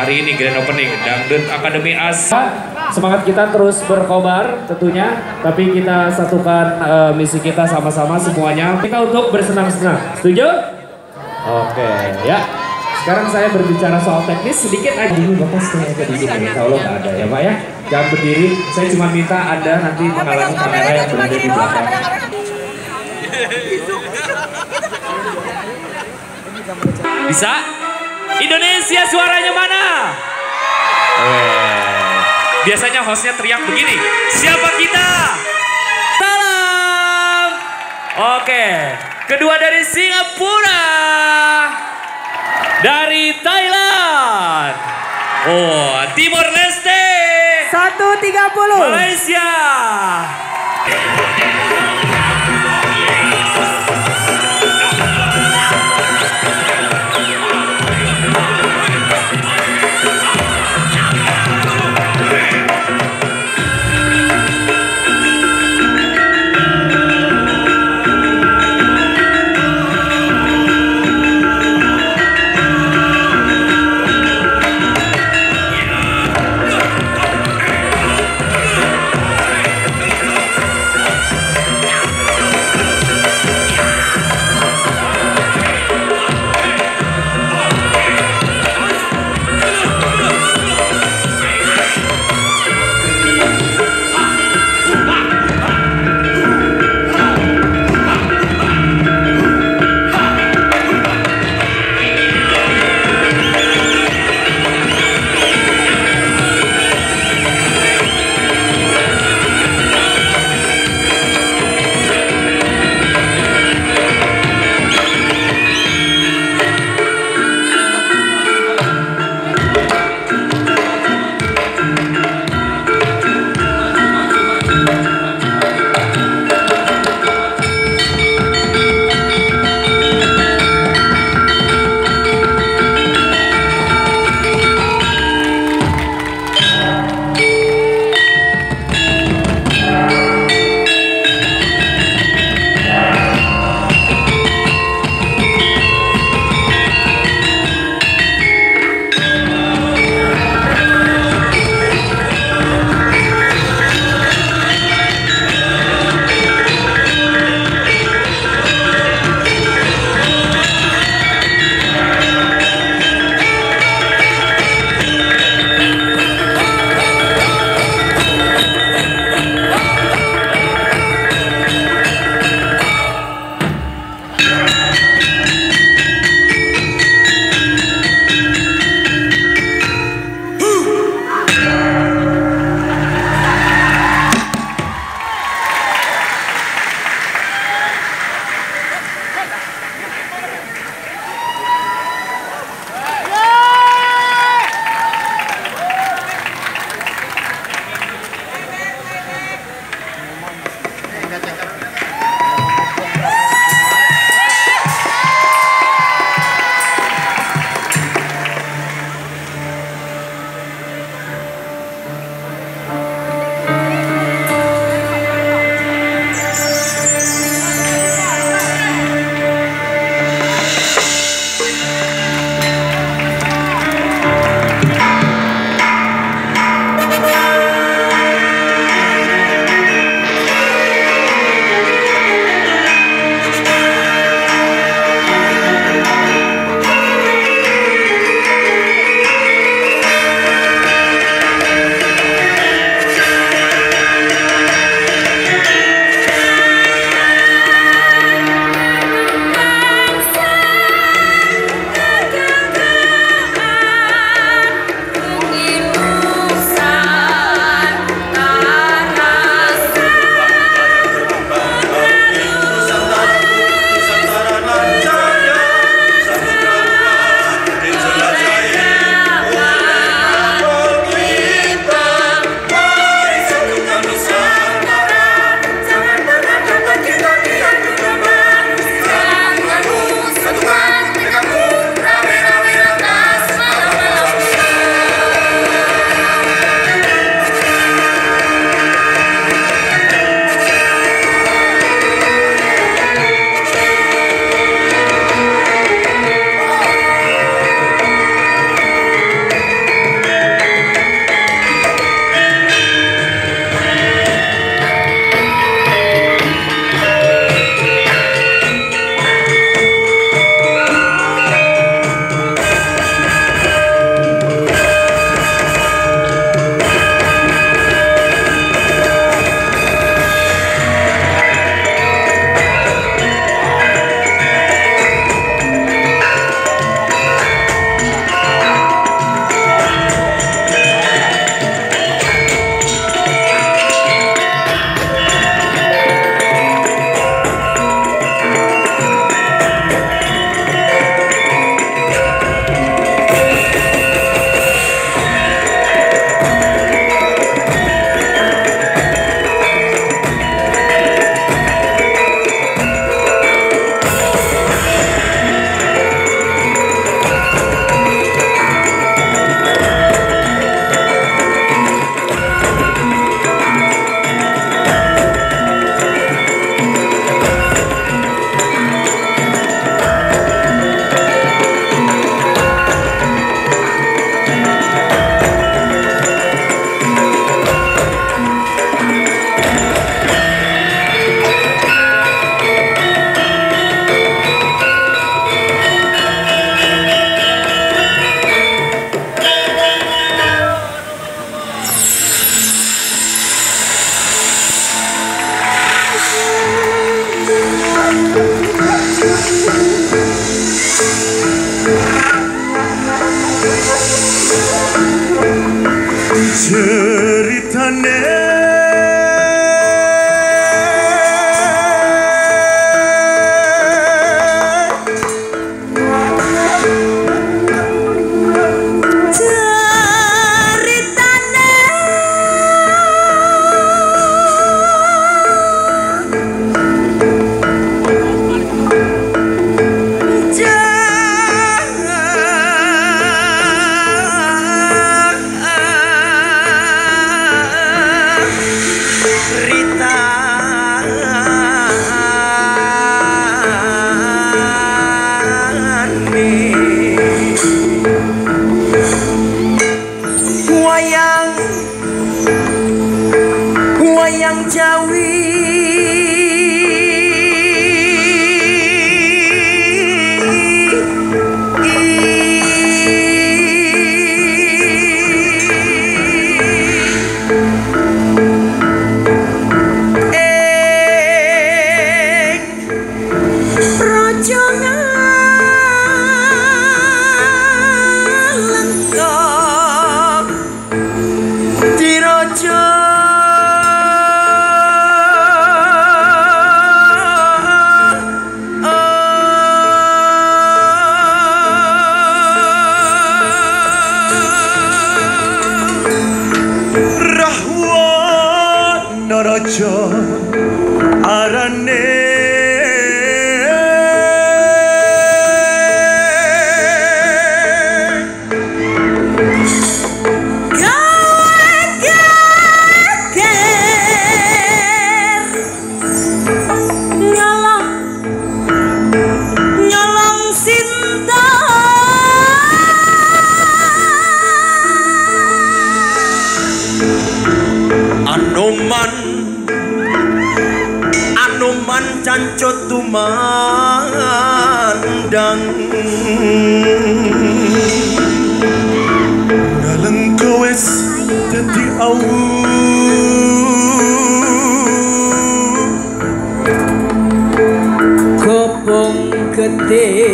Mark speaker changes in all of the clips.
Speaker 1: Hari ini grand opening Dangdut Akademi As.
Speaker 2: Semangat kita terus berkobar tentunya, tapi kita satukan eh, misi kita sama-sama semuanya. Kita untuk bersenang-senang. Setuju? Oke, ya. Sekarang saya berbicara soal teknis sedikit aja. Ini Bapak stay aja di sini. Insya Allah nggak ada ya Pak ya. Jangan berdiri. Saya cuma minta Anda nanti menghalangi kamera yang berada di belakang.
Speaker 1: Bisa? Indonesia suaranya mana? Biasanya hostnya teriak begini. Siapa kita? Salam. Oke. Kedua dari Singapura. Dari Thailand. Oh, Timor Leste.
Speaker 3: 130.
Speaker 1: Malaysia.
Speaker 3: Monday. yang
Speaker 4: jauh marcha harán mandang Dalam kawes jadi awu
Speaker 3: Kepung gede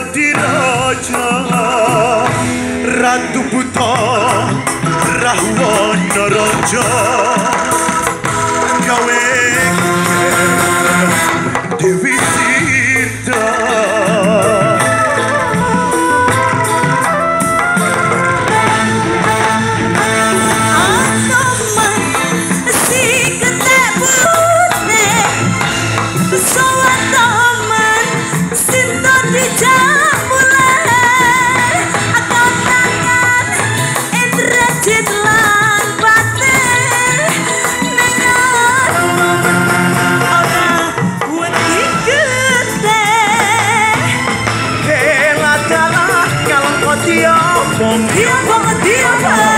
Speaker 4: diraja Ratu Buta Rahwana Raja,
Speaker 3: Ratu Diyor, diyor,
Speaker 4: diyor, diyor.